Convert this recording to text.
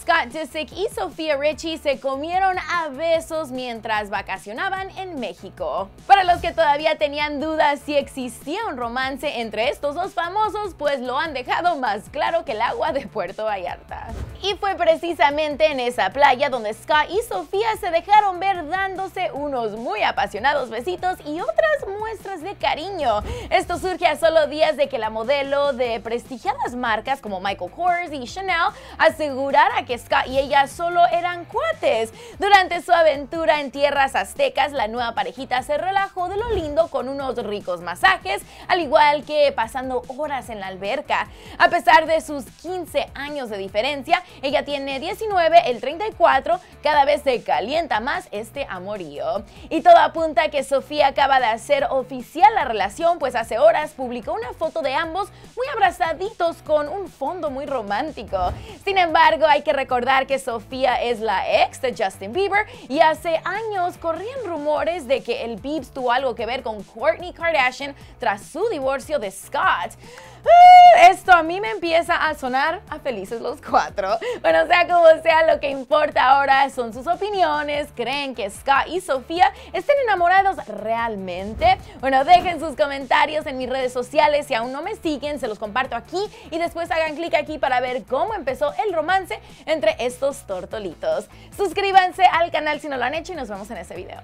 Scott Disick y Sofía Richie se comieron a besos mientras vacacionaban en México. Para los que todavía tenían dudas si existía un romance entre estos dos famosos, pues lo han dejado más claro que el agua de Puerto Vallarta. Y fue precisamente en esa playa donde Scott y Sofía se dejaron ver dándose unos muy apasionados besitos y otras muestras de cariño. Esto surge a solo días de que la modelo de prestigiadas marcas como Michael Kors y Chanel asegurara que Scott y ella solo eran cuates. Durante su aventura en tierras aztecas, la nueva parejita se relajó de lo lindo con unos ricos masajes, al igual que pasando horas en la alberca. A pesar de sus 15 años de diferencia, ella tiene 19, el 34, cada vez se calienta más este amorío. Y todo apunta a que Sofía acaba de hacer oficial la relación, pues hace horas publicó una foto de ambos muy abrazaditos con un fondo muy romántico. Sin embargo, hay que recordar que Sofía es la ex de Justin Bieber y hace años corrían rumores de que el Biebs tuvo algo que ver con Kourtney Kardashian tras su divorcio de Scott. Ah, esto a mí me empieza a sonar a felices los cuatro. Bueno, sea como sea, lo que importa ahora son sus opiniones. ¿Creen que Scott y Sofía estén enamorados realmente? Bueno, dejen sus comentarios en mis redes sociales. Si aún no me siguen, se los comparto aquí y después hagan clic aquí para ver cómo empezó el romance entre estos tortolitos. Suscríbanse al canal si no lo han hecho y nos vemos en ese video.